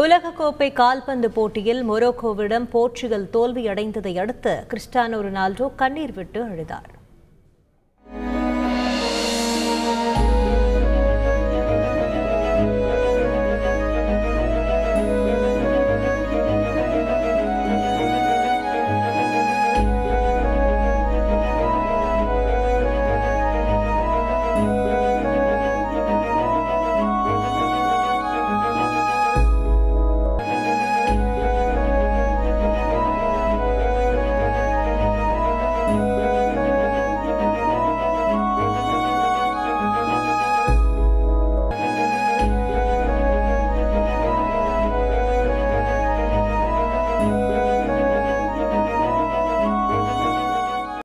உலகக்கோப்பை கால்பந்து போட்டியில் மொரோக்கோவிடம் போர்ச்சுகல் தோல்வியடைந்ததை அடுத்து கிறிஸ்டானோ ரொனால்டோ கண்ணீர் விட்டு அழுதார்.